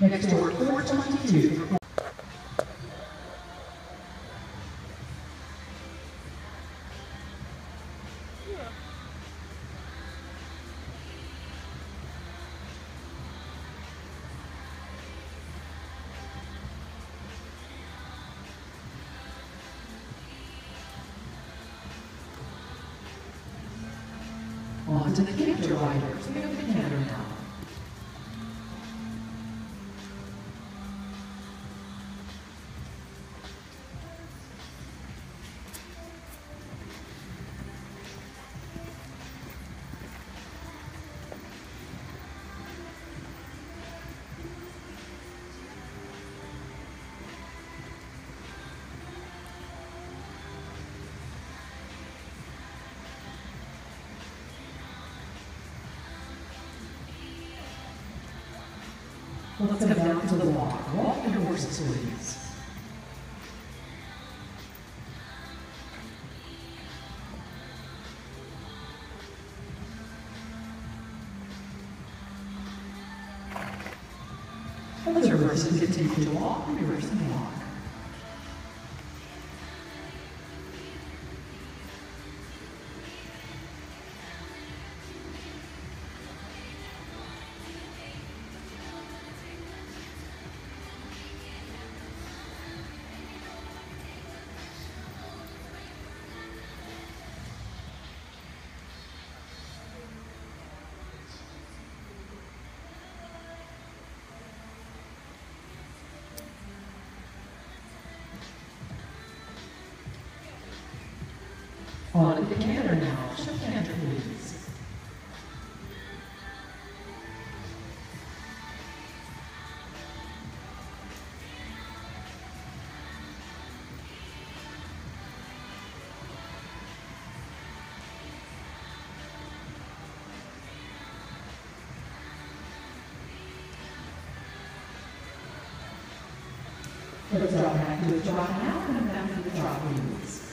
next door 422. On to the canter riders. The now. Well, let's go down to the walk. Walk your horses, please. Let's reverse and continue to walk, reverse and walk. On the canter now. Show canter, please. Let's drop back to the trot now, and back to the trot, please.